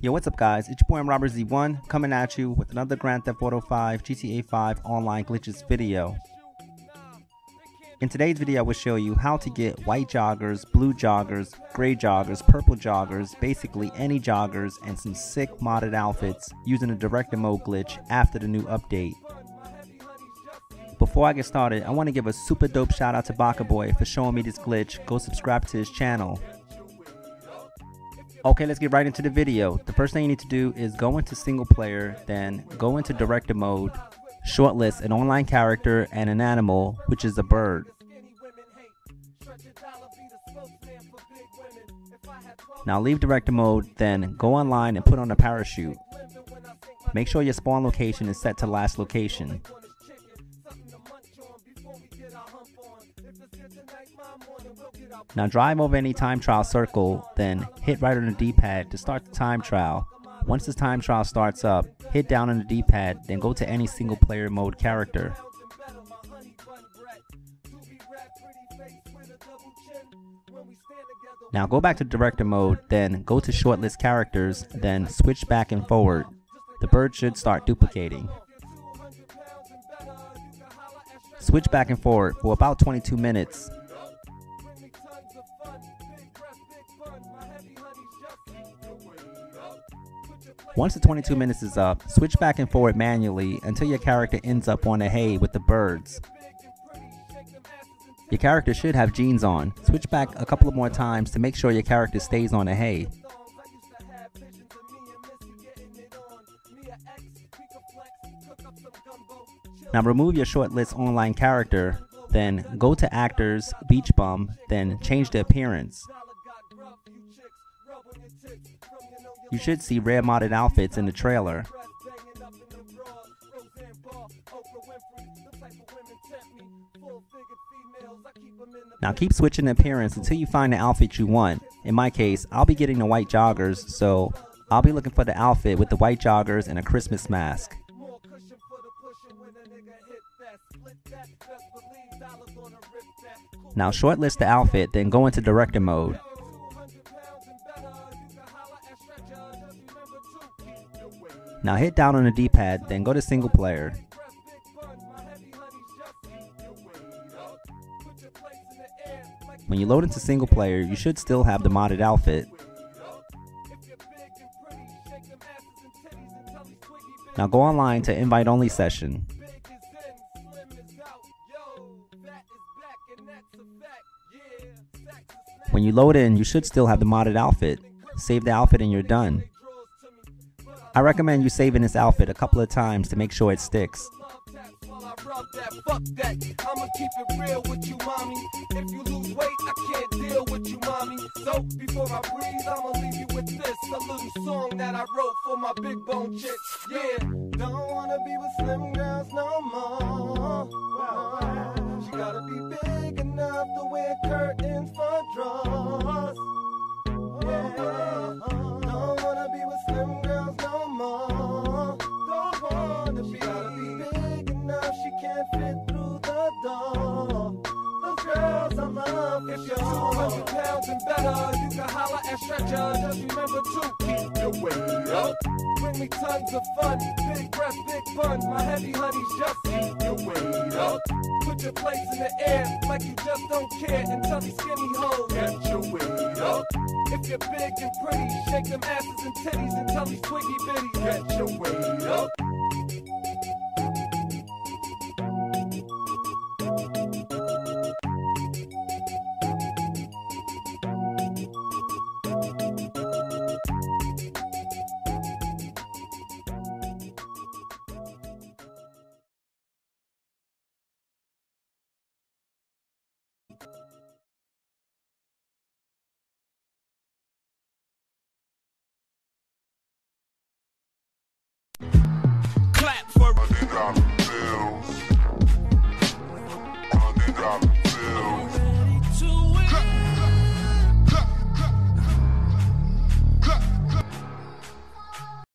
Yo, what's up guys? It's your boy I'm Robert Z1 coming at you with another Grand Theft Auto 5 GTA 5 online glitches video. In today's video I will show you how to get white joggers, blue joggers, gray joggers, purple joggers, basically any joggers and some sick modded outfits using the director mode glitch after the new update. Before I get started, I want to give a super dope shout out to Baka Boy for showing me this glitch. Go subscribe to his channel. Okay, let's get right into the video. The first thing you need to do is go into single player, then go into director mode, shortlist an online character and an animal, which is a bird. Now leave director mode, then go online and put on a parachute. Make sure your spawn location is set to last location. Now drive over any time trial circle, then hit right on the D-pad to start the time trial. Once the time trial starts up, hit down on the D-pad, then go to any single player mode character. Now go back to director mode, then go to shortlist characters, then switch back and forward. The bird should start duplicating. Switch back and forward for about 22 minutes Once the 22 minutes is up, switch back and forward manually until your character ends up on a hay with the birds. Your character should have jeans on. Switch back a couple of more times to make sure your character stays on a hay. Now remove your shortlist online character, then go to actors, beach bum, then change the appearance. You should see rare modded outfits in the trailer. Now keep switching the appearance until you find the outfit you want. In my case, I'll be getting the white joggers, so I'll be looking for the outfit with the white joggers and a Christmas mask. Now shortlist the outfit, then go into director mode. Now hit down on the D-pad, then go to single player. When you load into single player, you should still have the modded outfit. Now go online to invite only session. When you load in, you should still have the modded outfit. Save the outfit and you're done. I recommend you saving this outfit a couple of times to make sure it sticks. Fuck that, I'ma keep it real with you, mommy. If you lose weight, I can't deal with you, mommy. So before I breathe, I'ma leave you with this. A little song that I wrote for my big bone. Yeah. Don't wanna be with slim girls no more. She If you're 200 pounds and better, you can holler at Stretcher. Just remember to keep your weight up. Bring me tons of fun, big breath, big buns. My heavy honeys just keep your weight up. Put your plates in the air like you just don't care. And tell these skinny hoes, get your weight up. If you're big and pretty, shake them asses and titties and tell these twiggy bitties, get your weight up. You